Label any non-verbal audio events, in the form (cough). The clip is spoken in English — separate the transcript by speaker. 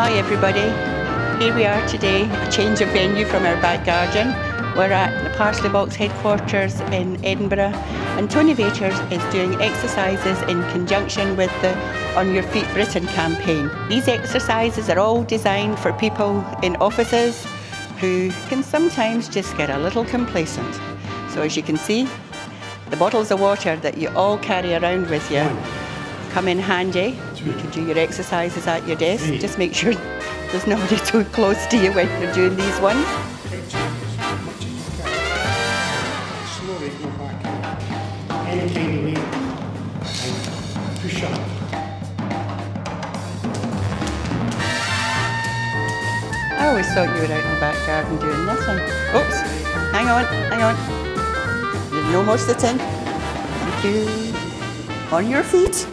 Speaker 1: Hi everybody. Here we are today, a change of venue from our back garden. We're at the Parsley Box headquarters in Edinburgh and Tonyvator's is doing exercises in conjunction with the On Your Feet Britain campaign. These exercises are all designed for people in offices who can sometimes just get a little complacent. So as you can see, the bottles of water that you all carry around with you come in handy. You can do your exercises at your desk. Just make sure there's nobody (laughs) too close to you when you're doing these ones.
Speaker 2: Slowly go back in. Any kind of way. Push up.
Speaker 1: I always thought you were out in the back garden doing nothing. Oops, hang on, hang on. There's no more sitting. Thank you. On your feet.